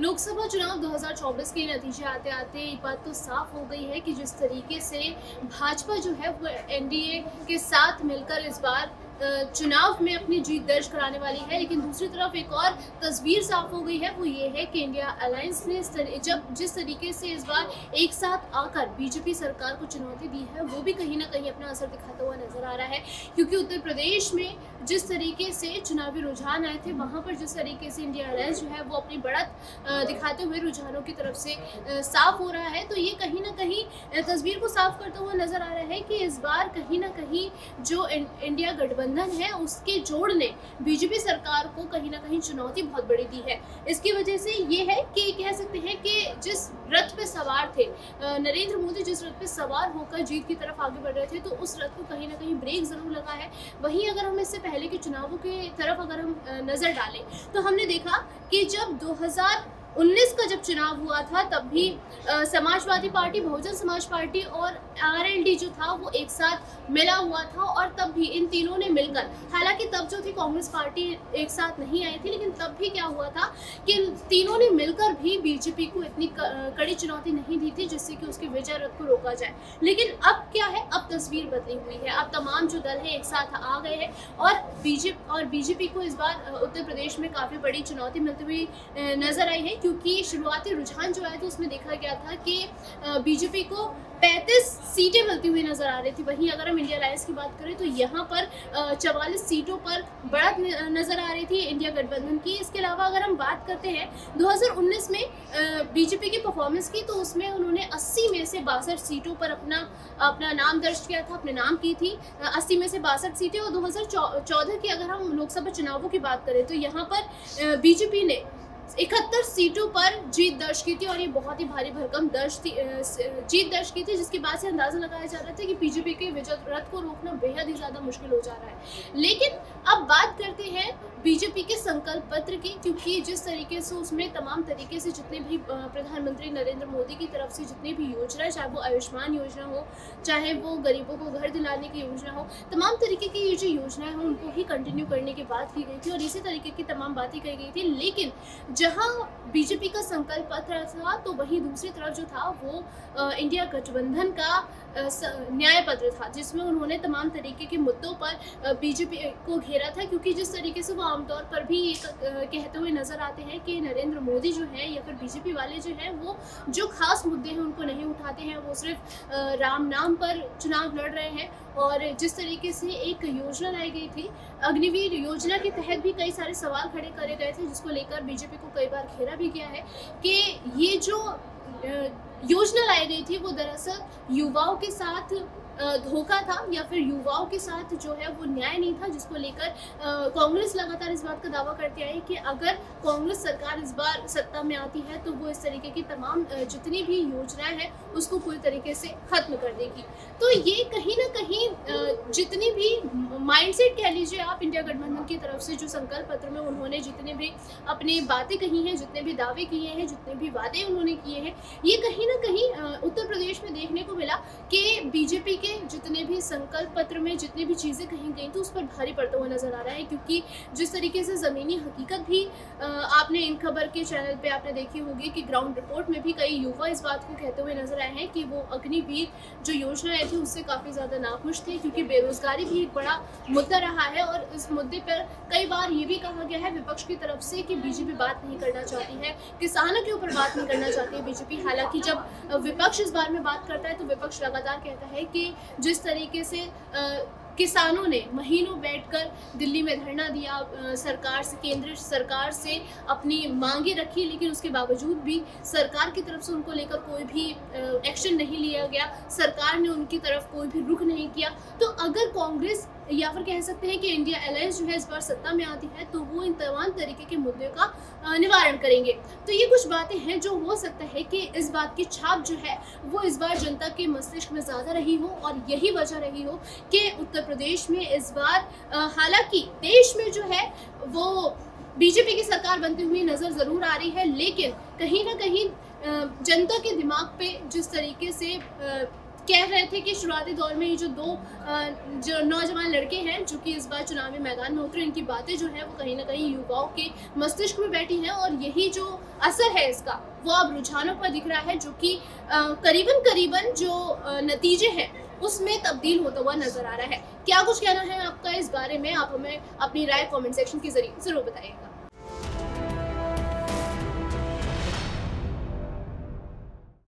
लोकसभा चुनाव 2024 के नतीजे आते आते ये बात तो साफ़ हो गई है कि जिस तरीके से भाजपा जो है वो एनडीए के साथ मिलकर इस बार चुनाव में अपनी जीत दर्ज कराने वाली है, लेकिन दूसरी तरफ़ एक और तस्वीर साफ़ हो गई है, वो ये है कि इंडिया अलायंस ने जब जिस तरीके से इस बार एक साथ आकर बीजेपी सरकार को चुनौती दी है, वो भी कहीं ना कहीं अपना असर दिखाता हुआ नज़र आ रहा है, क्योंकि उत्तर प्रदेश में जिस तरीके से चुनावी रुझान आए थे, वहाँ पर जिस तरीके से इंडिया अलायंस जो है, वो अपनी बढ़त दिखाते हुए रुझानों की तरफ़ से साफ़ हो रहा है तो ये कहीं ना कहीं तस्वीर को साफ़ करता हुआ नज़र आ रहा है कि इस बार कहीं ना कहीं जो इंडिया गठबंधन गठबंधन है, उसके जोड़ ने बीजेपी सरकार को कहीं ना कहीं चुनौती बहुत बड़ी दी है। इसकी वजह से ये है कि कह सकते हैं कि जिस रथ पे सवार थे नरेंद्र मोदी जिस रथ पे सवार होकर जीत की तरफ़ आगे बढ़ रहे थे तो उस रथ को कहीं ना कहीं ब्रेक ज़रूर लगा है। वहीं अगर हम इससे पहले के चुनावों की तरफ़ अगर हम नज़र डालें तो हमने देखा कि जब 2000 19 का जब चुनाव हुआ था, तब भी समाजवादी पार्टी, बहुजन समाज पार्टी और आरएलडी जो था, वो एक साथ मिला हुआ था और तब भी इन तीनों ने मिलकर, हालाँकि तब जो थी कांग्रेस पार्टी एक साथ नहीं आई थी, लेकिन तब भी क्या हुआ था कि तीनों ने मिलकर भी बीजेपी को इतनी कड़ी चुनौती नहीं दी थी, जिससे कि उसके विजय रथ को रोका जाए। लेकिन अब क्या है? अब तस्वीर बदली हुई है। अब तमाम जो दल है एक साथ आ गए हैं और बीजेपी और बीजेपी को इस बार उत्तर प्रदेश में काफ़ी बड़ी चुनौती मिलती हुई नज़र आई है। क्योंकि शुरुआती रुझान जो आया था, उसमें देखा गया था कि बीजेपी को 35 सीटें मिलती हुई नज़र आ रही थी। वहीं अगर हम इंडिया अलायंस की बात करें तो यहाँ पर चवालीस सीटों पर बढ़त नज़र आ रही थी इंडिया गठबंधन की। इसके अलावा अगर हम बात करते हैं 2019 में बीजेपी की परफॉर्मेंस की तो उसमें उन्होंने 80 में से बासठ सीटों पर अपना अपना नाम दर्ज किया था, अपने नाम की थी 80 में से बासठ सीटें। और 2014 की अगर हम लोकसभा चुनावों की बात करें तो यहाँ पर बीजेपी ने सीटों पर जीत दर्ज की थी और ये बहुत ही भारी भरकम दर्ज थी जीत दर्ज की थी, जिसके बाद से अंदाज़ा लगाया जा रहा था कि बीजेपी के विजय रथ को रोकना बेहद ही ज़्यादा मुश्किल हो जा रहा है। लेकिन अब बात करते हैं बीजेपी के संकल्प पत्र की, क्योंकि जिस तरीके से उसमें तमाम तरीके से जितने भी प्रधानमंत्री नरेंद्र मोदी की तरफ़ से जितनी भी योजनाएँ चाहे वो आयुष्मान योजना हो, चाहे वो गरीबों को घर दिलाने की योजना हो, तमाम तरीके की ये जो योजनाएँ हैं, उनको ही कंटिन्यू करने की बात की गई थी और इसी तरीके की तमाम बातें कही गई थी। लेकिन जहाँ बीजेपी का संकल्प पत्र था तो वहीं दूसरी तरफ़ जो था वो इंडिया गठबंधन का न्याय पत्र था, जिसमें उन्होंने तमाम तरीके के मुद्दों पर बीजेपी को घेरा था, क्योंकि जिस तरीके से वो आमतौर पर भी ये कहते हुए नज़र आते हैं कि नरेंद्र मोदी जो है या फिर बीजेपी वाले जो हैं, वो जो खास मुद्दे हैं उनको नहीं उठाते हैं, वो सिर्फ़ राम नाम पर चुनाव लड़ रहे हैं। और जिस तरीके से एक योजना लाई गई थी, अग्निवीर योजना के तहत भी कई सारे सवाल खड़े करे गए थे, जिसको लेकर बीजेपी को कई बार घेरा भी गया है कि ये जो योजना लाई गई थी वो दरअसल युवाओं के साथ धोखा था या फिर युवाओं के साथ जो है वो न्याय नहीं था, जिसको लेकर कांग्रेस लगातार इस बात का दावा करती आई कि अगर कांग्रेस सरकार इस बार सत्ता में आती है तो वो इस तरीके की तमाम जितनी भी योजनाएँ हैं उसको पूरी तरीके से खत्म कर देगी। तो ये कहीं ना कहीं जितनी भी माइंडसेट कह लीजिए आप इंडिया गठबंधन की तरफ़ से जो संकल्प पत्र में उन्होंने जितने भी अपनी बातें कही हैं, जितने भी दावे किए हैं, जितने भी वादे उन्होंने किए हैं, ये कहीं ना कहीं उत्तर प्रदेश में देखने को मिला कि बीजेपी के जितने भी संकल्प पत्र में जितनी भी चीज़ें कही गई तो उस पर भारी पड़ता हुआ नज़र आ रहा है, क्योंकि जिस तरीके से ज़मीनी हकीकत भी आपने इन खबर के चैनल पे आपने देखी होगी कि ग्राउंड रिपोर्ट में भी कई युवा इस बात को कहते हुए नज़र आए हैं कि वो अग्निवीर जो योजना आई थी, उससे काफ़ी ज़्यादा नाखुश थे, क्योंकि बेरोजगारी भी एक बड़ा मुद्दा रहा है और इस मुद्दे पर कई बार ये भी कहा गया है विपक्ष की तरफ़ से कि बीजेपी बात नहीं करना चाहती है, किसानों के ऊपर बात नहीं करना चाहती है बीजेपी। हालाँकि जब विपक्ष इस बारे में बात करता है तो विपक्ष लगातार कहता है कि जिस तरीके से किसानों ने महीनों बैठकर दिल्ली में धरना दिया सरकार से, केंद्र सरकार से अपनी मांगे रखी, लेकिन उसके बावजूद भी सरकार की तरफ़ से उनको लेकर कोई भी एक्शन नहीं लिया गया। सरकार ने उनकी तरफ़ कोई भी रुख नहीं किया। तो अगर कांग्रेस या फिर कह सकते हैं कि इंडिया अलायंस जो है इस बार सत्ता में आती है तो वो इन तमाम तरीके के मुद्दे का निवारण करेंगे। तो ये कुछ बातें हैं जो हो सकता है कि इस बात की छाप जो है, वो इस बार जनता के मस्तिष्क में ज़्यादा रही हो और यही वजह रही हो कि उत्तर प्रदेश में इस बार हालाँकि देश में जो है, वो बीजेपी की सरकार बनती हुई नज़र ज़रूर आ रही है, लेकिन कहीं ना कहीं जनता के दिमाग पे जिस तरीके से कह रहे थे कि शुरुआती दौर में ये जो दो जो नौजवान लड़के हैं, जो कि इस बार चुनावी मैदान में उतरे, इनकी बातें जो है वो कहीं ना कहीं युवाओं के मस्तिष्क में बैठी हैं और यही जो असर है इसका, वो अब रुझानों पर दिख रहा है, जो कि करीबन करीबन जो नतीजे हैं, उसमें तब्दील होता हुआ नज़र आ रहा है। क्या कुछ कहना है आपका इस बारे में? आप हमें अपनी राय कमेंट सेक्शन के ज़रिए ज़रूर बताइएगा।